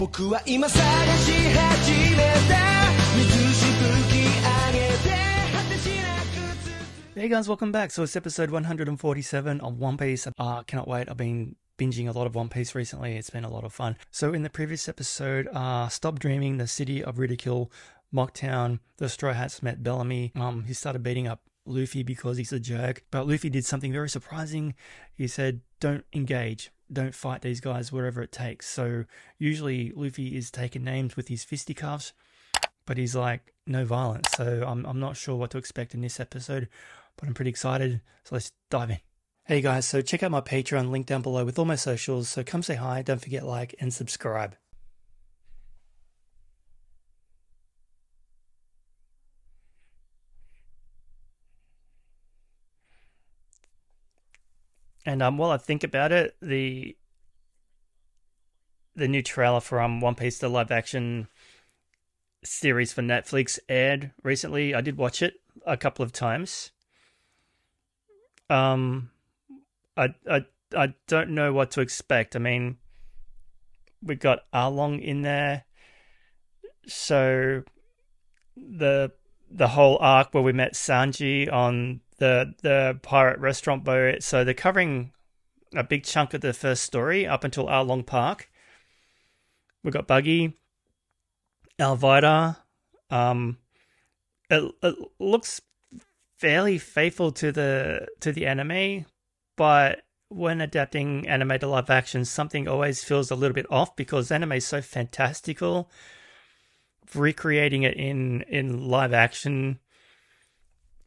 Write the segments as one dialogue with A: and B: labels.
A: 僕は今探し始めた水しぶき上げて果てしなく続く
B: Hey guys, welcome back. So it's episode 147 of One Piece. Uh, cannot wait. I've been binging a lot of One Piece recently. It's been a lot of fun. So in the previous episode, uh, Stop Dreaming, the city of ridicule, Mocktown, the Straw Hats met Bellamy. Um, he started beating up Luffy because he's a jerk. But Luffy did something very surprising. He said, don't engage. Don't fight these guys wherever it takes. So usually Luffy is taking names with his fisticuffs, but he's like, no violence. So I'm, I'm not sure what to expect in this episode, but I'm pretty excited. So let's dive in. Hey guys, so check out my Patreon link down below with all my socials. So come say hi. Don't forget like and subscribe. And um, while I think about it, the the new trailer for um One Piece, the live action series for Netflix, aired recently. I did watch it a couple of times. Um, I I I don't know what to expect. I mean, we got Arlong in there, so the the whole arc where we met Sanji on the the pirate restaurant boat. So they're covering a big chunk of the first story up until Arlong Park. We've got Buggy, Alvida. Um, it, it looks fairly faithful to the to the anime, but when adapting anime to live action, something always feels a little bit off because anime is so fantastical. Recreating it in in live action,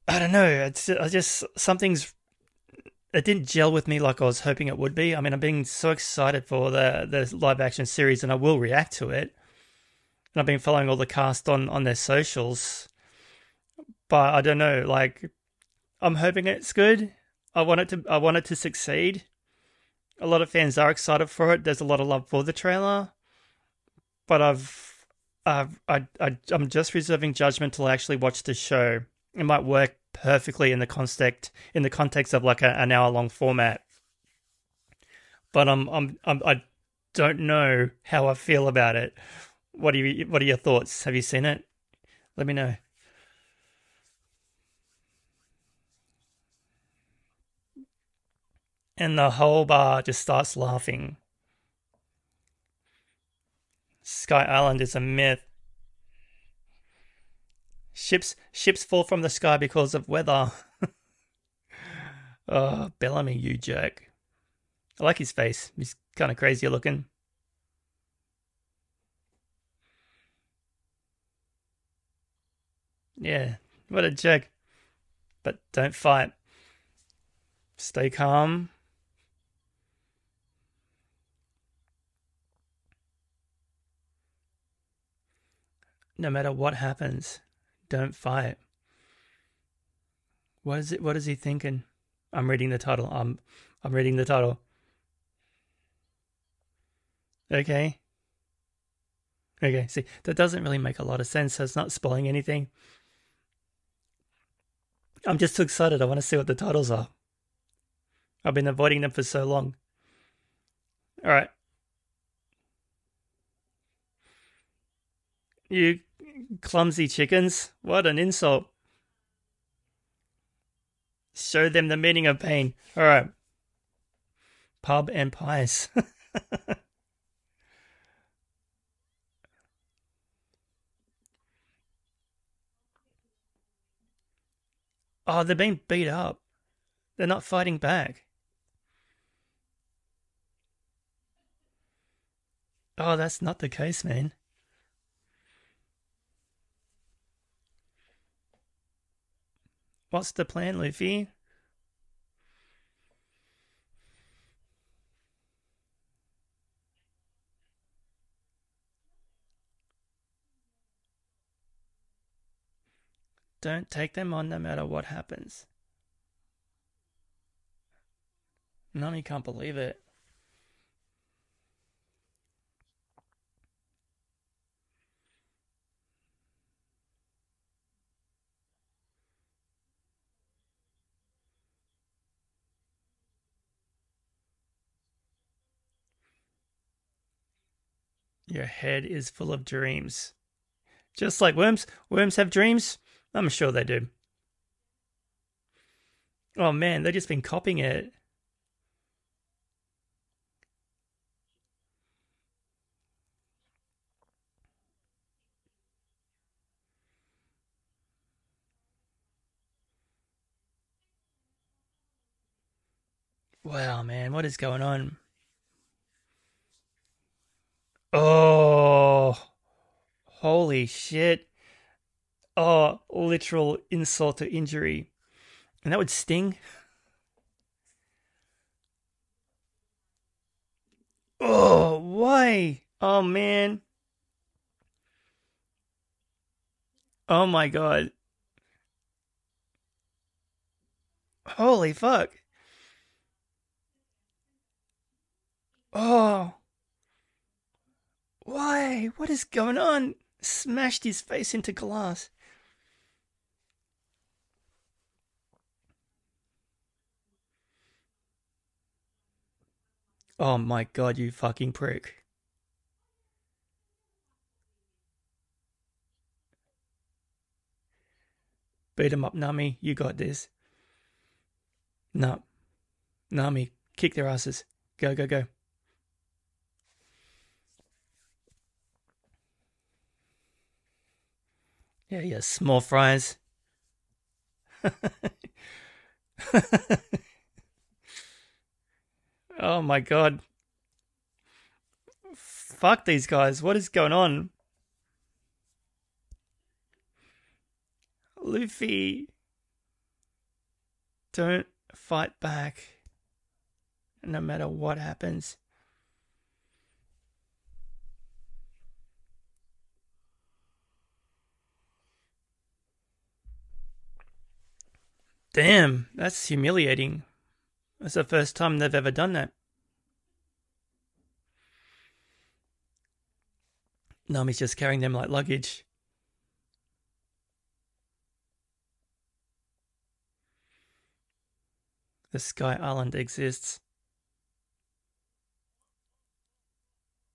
B: I don't know. It's I just something's it didn't gel with me like I was hoping it would be. I mean, I'm being so excited for the the live action series, and I will react to it. And I've been following all the cast on on their socials, but I don't know. Like, I'm hoping it's good. I want it to. I want it to succeed. A lot of fans are excited for it. There's a lot of love for the trailer, but I've, I've I, I, I'm just reserving judgment till I actually watch the show. It might work perfectly in the context in the context of like a, an hour long format, but I'm, I'm I'm I don't know how I feel about it. What are you What are your thoughts? Have you seen it? Let me know. And the whole bar just starts laughing. Sky Island is a myth. Ships ships fall from the sky because of weather. oh, Bellamy, you jerk. I like his face. He's kind of crazy looking. Yeah, what a jerk. But don't fight. Stay calm. No matter what happens, don't fight. What is it? What is he thinking? I'm reading the title. I'm, I'm reading the title. Okay. Okay. See, that doesn't really make a lot of sense. So it's not spoiling anything. I'm just too excited. I want to see what the titles are. I've been avoiding them for so long. All right. You clumsy chickens. What an insult. Show them the meaning of pain. All right. Pub and pies. oh, they're being beat up. They're not fighting back. Oh, that's not the case, man. What's the plan, Luffy? Don't take them on no matter what happens. Nami can't believe it. Your head is full of dreams. Just like worms. Worms have dreams? I'm sure they do. Oh man, they've just been copying it. Wow, man, what is going on? Oh, holy shit. Oh, literal insult to injury. And that would sting. Oh, why? Oh, man. Oh my god. Holy fuck. Oh. Why? What is going on? Smashed his face into glass. Oh my god, you fucking prick. Beat him up, Nami. You got this. No. Nami, kick their asses. Go, go, go. Yeah, yeah, small fries. oh my god. Fuck these guys. What is going on? Luffy. Don't fight back. No matter what happens. Damn, that's humiliating. That's the first time they've ever done that. Nami's just carrying them like luggage. The Sky Island exists.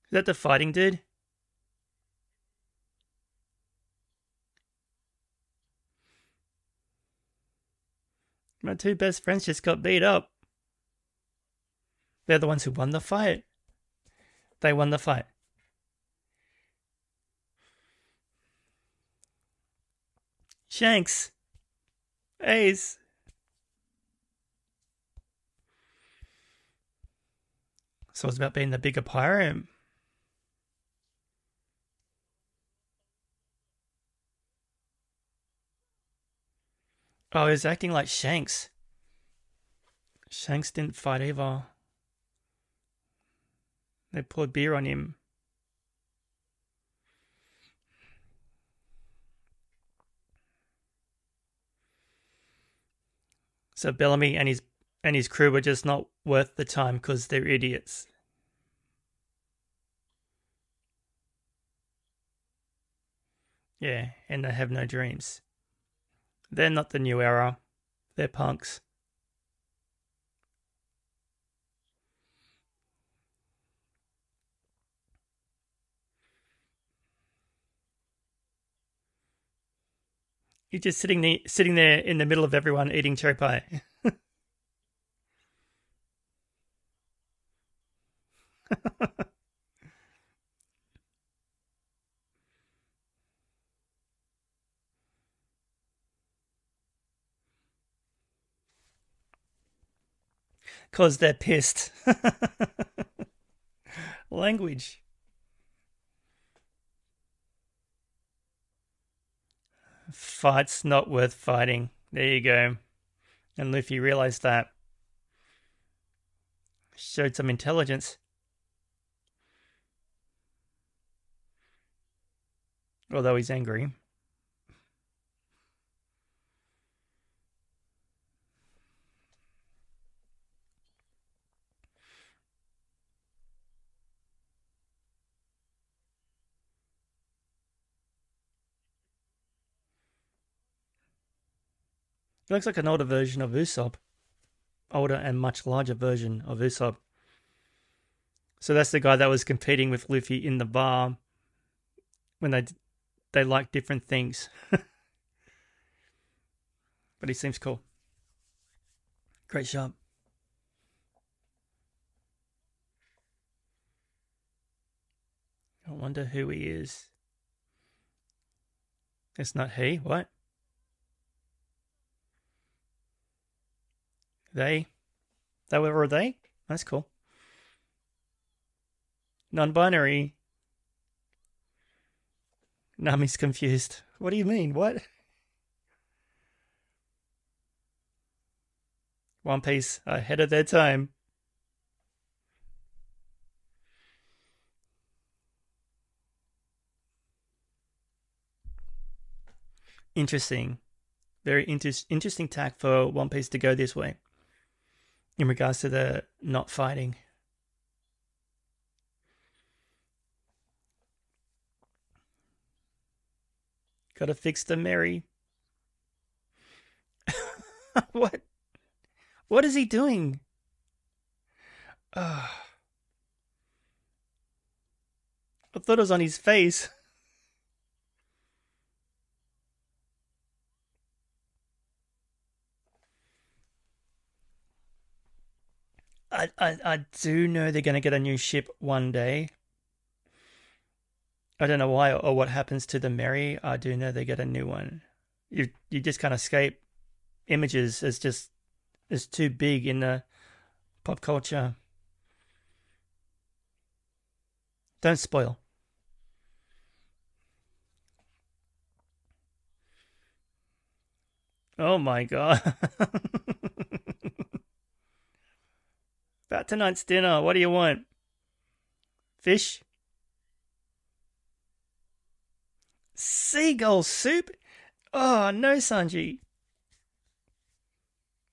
B: Is that the fighting dude? My two best friends just got beat up. They're the ones who won the fight. They won the fight. Shanks. Ace. So it's about being the bigger pirate. Oh, he's acting like Shanks. Shanks didn't fight either. They poured beer on him. So Bellamy and his and his crew were just not worth the time because they're idiots. Yeah, and they have no dreams. They're not the new era. They're punks. You're just sitting there, sitting there in the middle of everyone eating cherry pie. Because they're pissed. Language. Fight's not worth fighting. There you go. And Luffy realized that. Showed some intelligence. Although he's angry. He looks like an older version of Usopp. Older and much larger version of Usopp. So that's the guy that was competing with Luffy in the bar when they they like different things. but he seems cool. Great shot. I wonder who he is. It's not he. What? They? That were they? That's cool. Non binary. Nami's confused. What do you mean? What? One Piece ahead of their time. Interesting. Very inter- interesting tack for One Piece to go this way in regards to the not fighting. Gotta fix the Merry. what? What is he doing? Uh, I thought it was on his face. I, I, I do know they're going to get a new ship one day. I don't know why or what happens to the Merry. I do know they get a new one. You you just can't escape images. It's just it's too big in the pop culture. Don't spoil. Oh my god. About tonight's dinner. What do you want? Fish? Seagull soup? Oh, no, Sanji.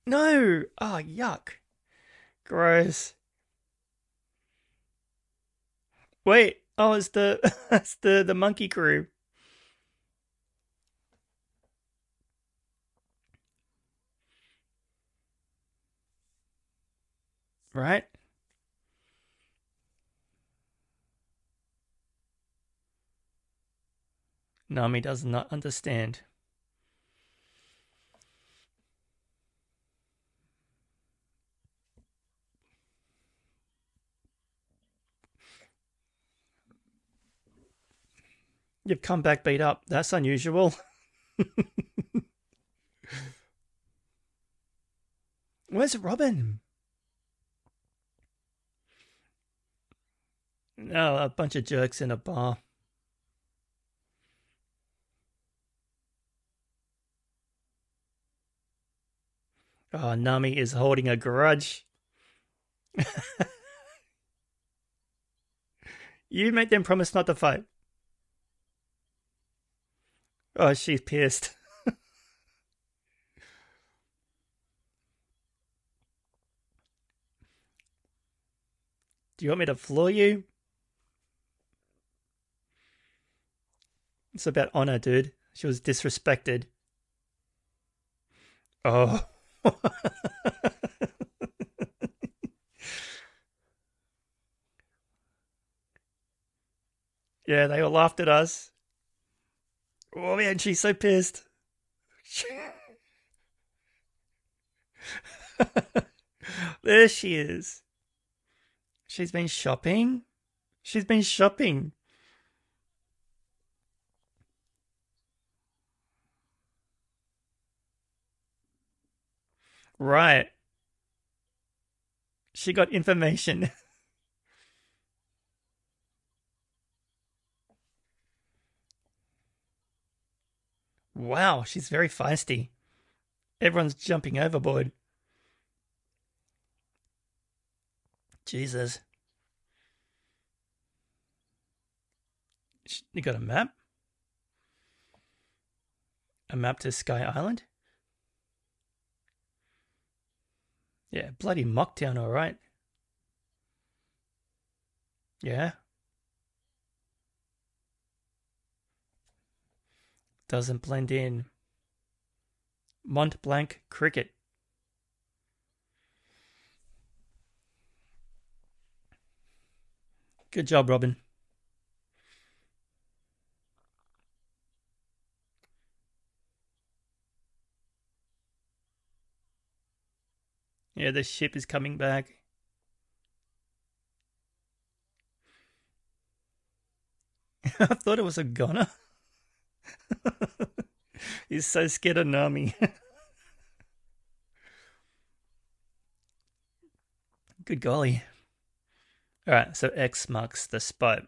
B: No. Oh, yuck. Gross. Wait. Oh, it's the it's the the monkey crew. Right? Nami does not understand. You've come back beat up. That's unusual. Where's Robin? No, a bunch of jerks in a bar. Oh, Nami is holding a grudge. you made them promise not to fight. Oh, she's pissed. Do you want me to floor you? It's about honor, dude. She was disrespected. Oh. yeah, they all laughed at us. Oh man, she's so pissed. there she is. She's been shopping. She's been shopping. Right. She got information. wow, she's very feisty. Everyone's jumping overboard. Jesus. You got a map? A map to Sky Island? Yeah, bloody Mocktown, all right. Yeah. Doesn't blend in. Mont Blanc cricket. Good job, Robin. Yeah, the ship is coming back. I thought it was a goner. He's so scared of Nami. Good golly. Alright, so X marks the spot.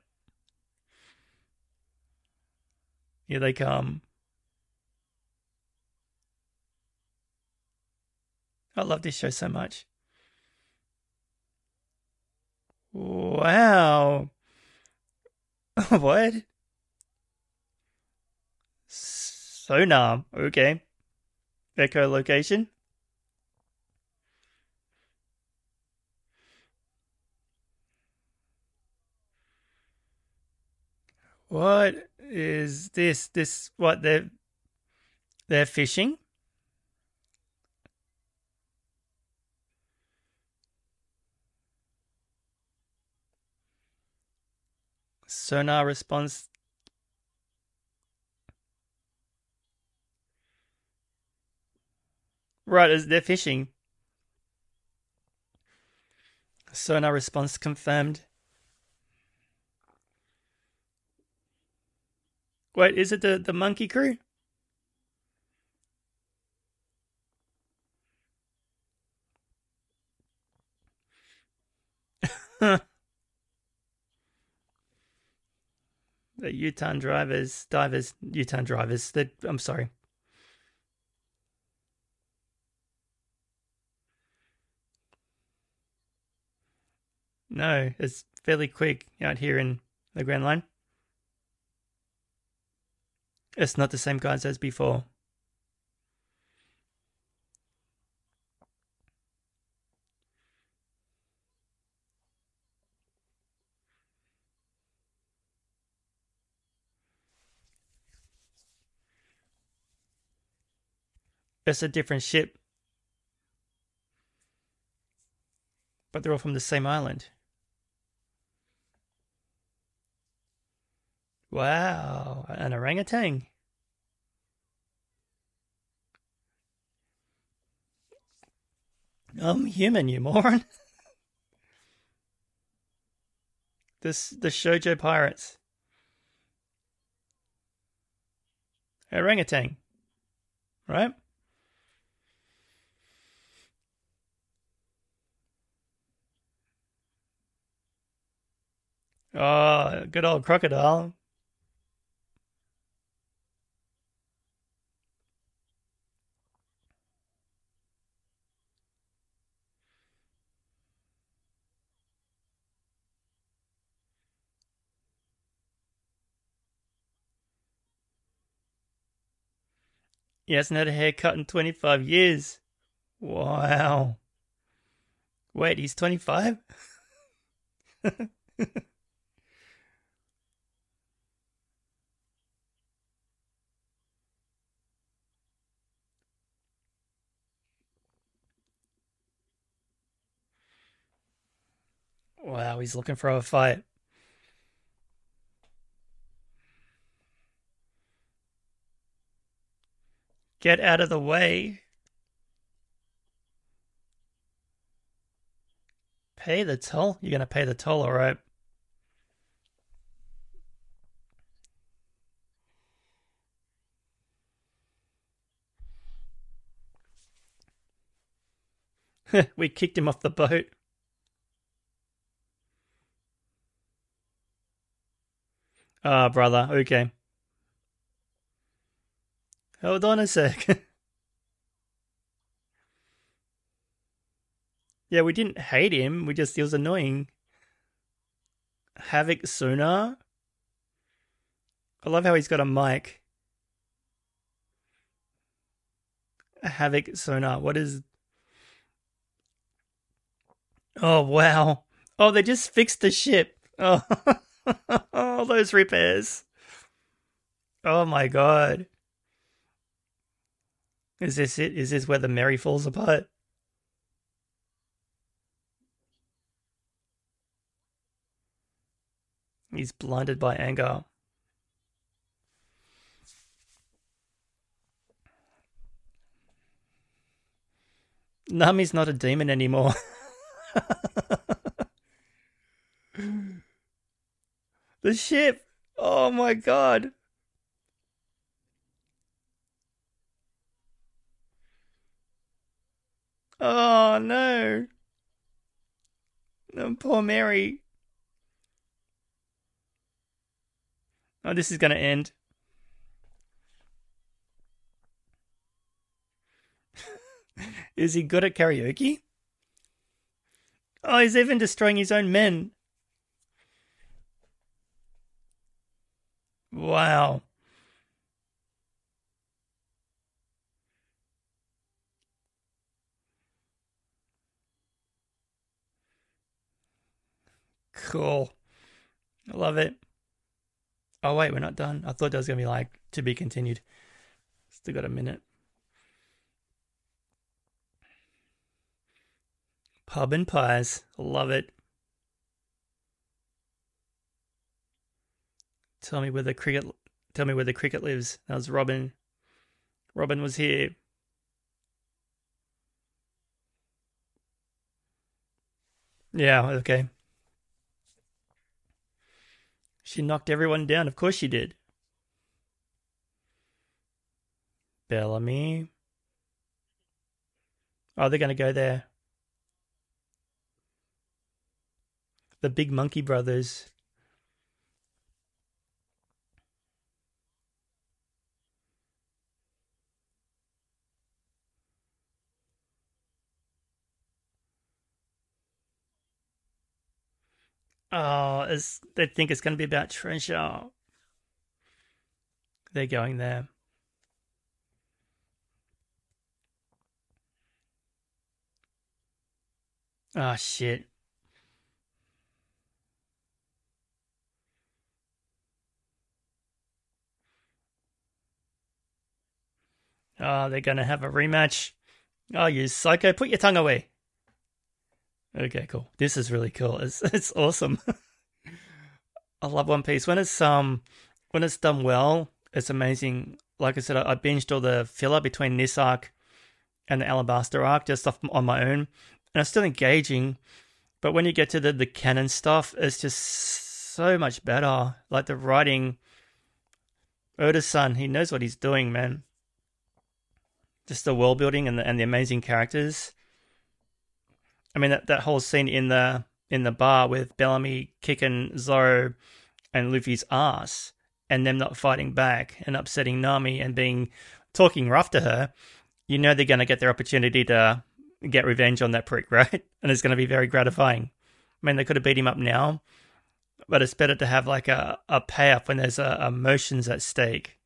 B: Here they come. I love this show so much. Wow. what? Sonar. Okay. Echolocation. What is this? This what they're they're fishing? Sonar response. Right, they're fishing. Sonar response confirmed. Wait, is it the, the monkey crew? The Yutan drivers, divers, Yutan drivers. The, I'm sorry. No, it's fairly quick out here in the Grand Line. It's not the same guys as before. It's a different ship. But they're all from the same island. Wow, an orangutan. I'm human, you moron. this the Shoujo pirates. Orangutan. Right? Oh, good old crocodile. He hasn't had a haircut in 25 years. Wow. Wait, he's 25? wow, he's looking for a fight. Get out of the way. Pay the toll? You're going to pay the toll, all right. we kicked him off the boat. Ah, oh, brother. Okay. Hold on a sec. yeah, we didn't hate him. We just, he was annoying. Havoc Sonar. I love how he's got a mic. Havoc Sonar. What is. Oh, wow. Oh, they just fixed the ship. Oh, all those repairs. Oh my god. Is this it? Is this where the Merry falls apart? He's blinded by anger. Nami's not a demon anymore. the ship. Oh my god. Oh no. No, poor Merry. Oh, this is going to end. is he good at karaoke? Oh, he's even destroying his own men. Wow. Cool. I love it. Oh, wait, we're not done. I thought that was going to be like to be continued. Still got a minute. Pub and pies. Love it. Tell me where the cricket. Tell me where the cricket lives. That was Robin. Robin was here. Yeah. Okay. She knocked everyone down. Of course she did. Bellamy. Oh, they're going to go there. The Big Monkey Brothers. Oh, it's, they think it's going to be about treasure. They're going there. Ah, oh, shit. Oh, they're going to have a rematch. Oh, you psycho, put your tongue away. Okay, cool. This is really cool. It's it's awesome. I love One Piece when it's um when it's done well. It's amazing. Like I said, I, I binged all the filler between this arc and the Alabasta arc just off on my own, and it's still engaging. But when you get to the the canon stuff, it's just so much better. Like the writing, Oda-san, he knows what he's doing, man. Just the world building and the and the amazing characters. I mean that, that whole scene in the in the bar with Bellamy kicking Zoro and Luffy's ass and them not fighting back and upsetting Nami and being talking rough to her, you know they're going to get their opportunity to get revenge on that prick, right? And it's going to be very gratifying. I mean, they could have beat him up now, but it's better to have like a, a payoff when there's a, emotions at stake.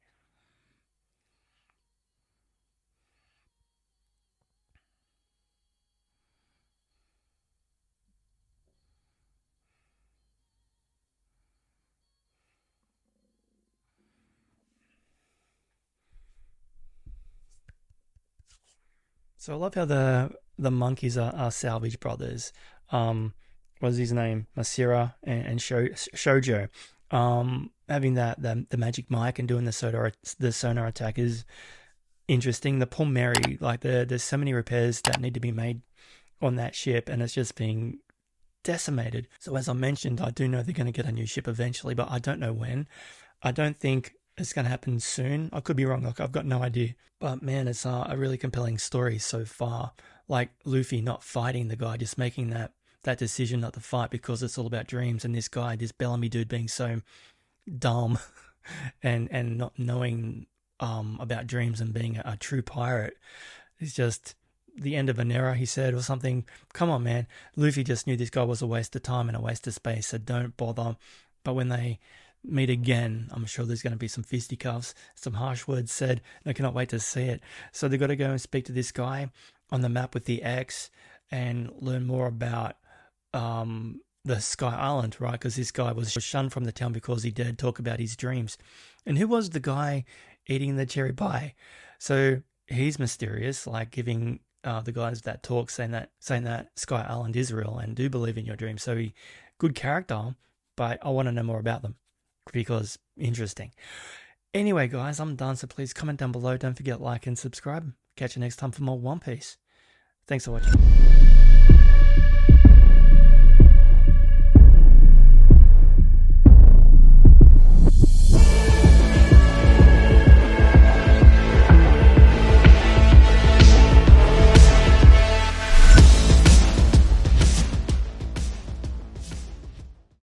B: So I love how the the monkeys are, are Salvage Brothers. Um, what's his name? Masira and, and Sho, Shoujo. Um, having that the, the magic mic and doing the sonar the sonar attack is interesting. The poor Merry, like the there's so many repairs that need to be made on that ship, and it's just being decimated. So as I mentioned, I do know they're going to get a new ship eventually, but I don't know when. I don't think it's going to happen soon. I could be wrong. Like, I've got no idea. But man, it's uh, a really compelling story so far. Like Luffy not fighting the guy, just making that that decision not to fight because it's all about dreams. And this guy, this Bellamy dude, being so dumb and and not knowing um, about dreams and being a, a true pirate is just the end of an era, he said, or something. Come on, man. Luffy just knew this guy was a waste of time and a waste of space, so don't bother. But when they meet again, I'm sure there's going to be some fisticuffs, some harsh words said, and I cannot wait to see it. So they've got to go and speak to this guy on the map with the X and learn more about um, the Sky Island, right? Because this guy was shunned from the town because he dared talk about his dreams. And who was the guy eating the cherry pie? So he's mysterious, like giving uh, the guys that talk saying that saying that Sky Island is real and do believe in your dreams. So he good character, but I want to know more about them because interesting. Anyway, guys, I'm done. So please comment down below. Don't forget like and subscribe. Catch you next time for more One Piece. Thanks for watching.